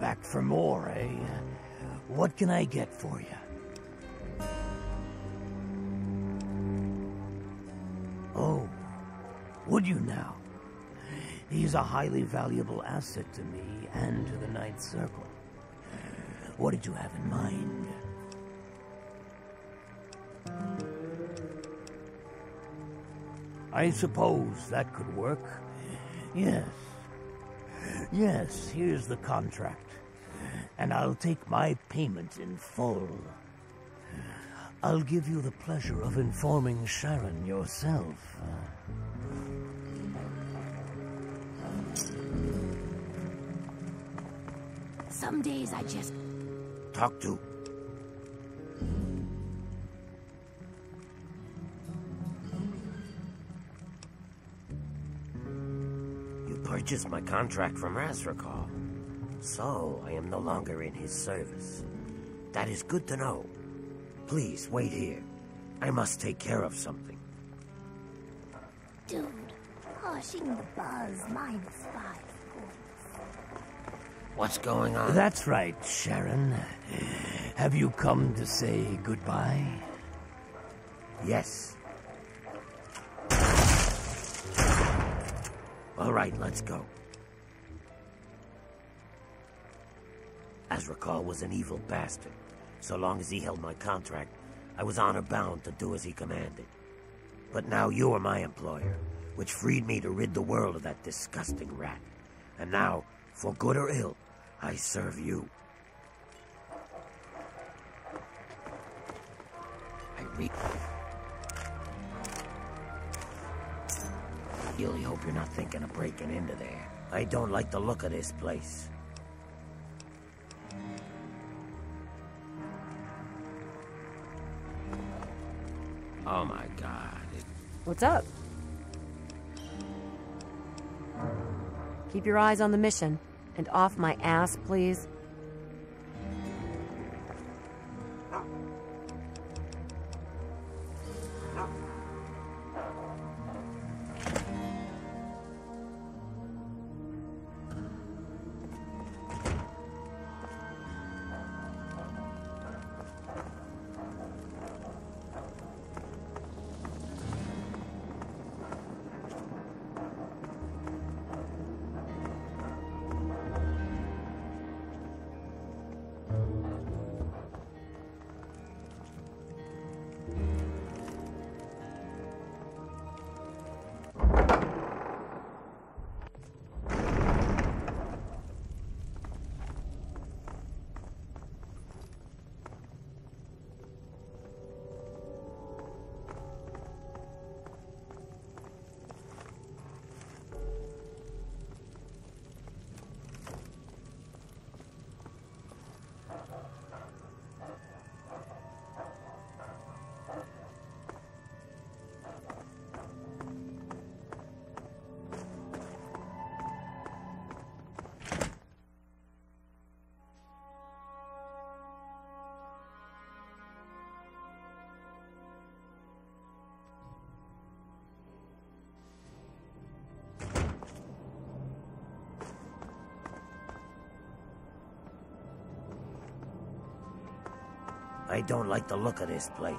Back for more, eh? What can I get for you? Oh, would you now? He's a highly valuable asset to me and to the Ninth Circle. What did you have in mind? I suppose that could work. Yes. Yes, here's the contract. And I'll take my payment in full. I'll give you the pleasure of informing Charon yourself. Some days I just... Talk to. Purchased my contract from Razrakal. So, I am no longer in his service. That is good to know. Please, wait here. I must take care of something. Dude, hushing the buzz minus five What's going on? That's right, Charon. Have you come to say goodbye? Yes. All right, let's go. Ahzrukhal was an evil bastard. So long as he held my contract, I was honor bound to do as he commanded. But now you are my employer, which freed me to rid the world of that disgusting rat. And now, for good or ill, I serve you. I really hope you're not thinking of breaking into there. I don't like the look of this place. Oh my god. What's up? Keep your eyes on the mission. And off my ass, please. I don't like the look of this plate.